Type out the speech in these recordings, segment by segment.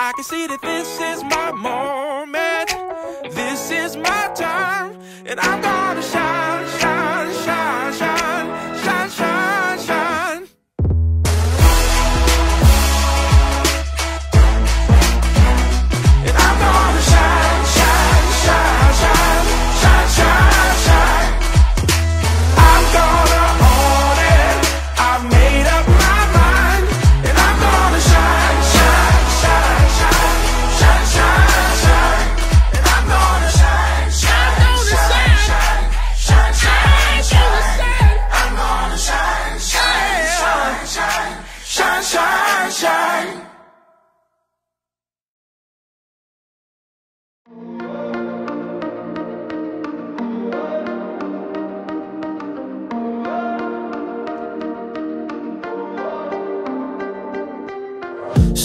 I can see that this is my moment. This is my time. And I'm gonna shine,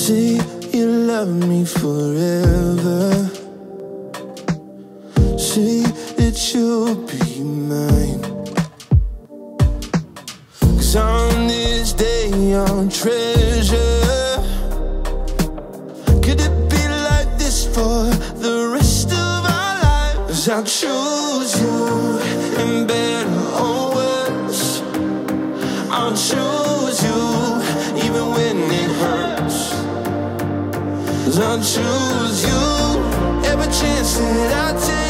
Say you love me forever. Say that you'll be mine. Cause on this day I'll treasure. Could it be like this for the rest of our lives? I'll choose you in better or worse. I'll choose you Cause I'll choose you every chance that I take.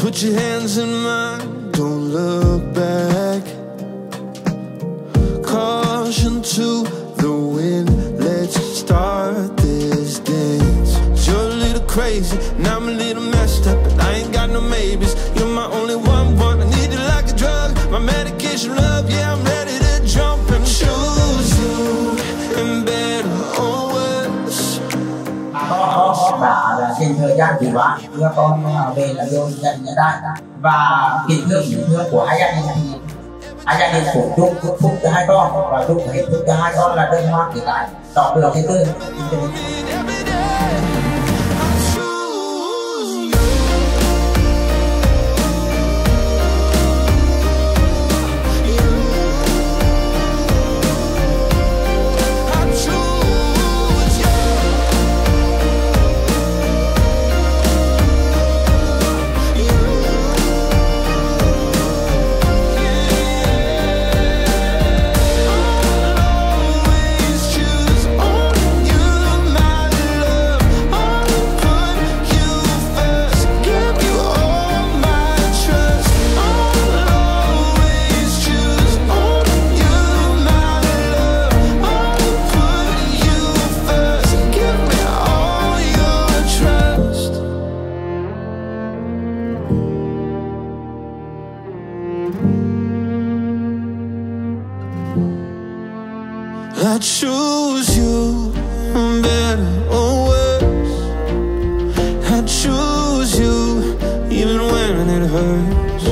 Put your hands in mine, don't look back. Caution to the wind, let's start this dance. You're a little crazy, and I'm a little messed up, but I ain't got no maybes. Đã thời gian của bạn. Đưa con về là vô nhận nhận đại. Và kính thưa những thương của hai gia đình thì hai gia đình cũng chúc chúc phúc cho hai con. Và chúc hạnh phúc cho hai con là đơn hoa kỳ tài tỏ được cái tư I choose you, better or worse. I choose you, even when it hurts.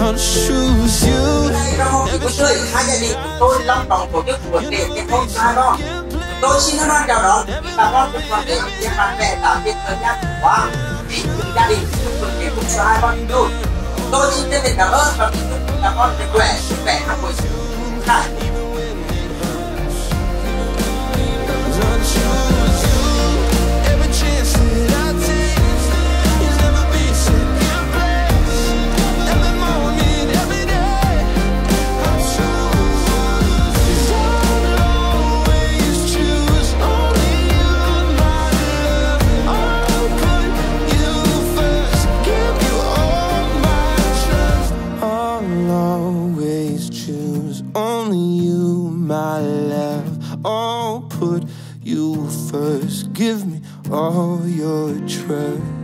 I'll choose you. Tôi tổ bè you first. Give me all your trust.